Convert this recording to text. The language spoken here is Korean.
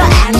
저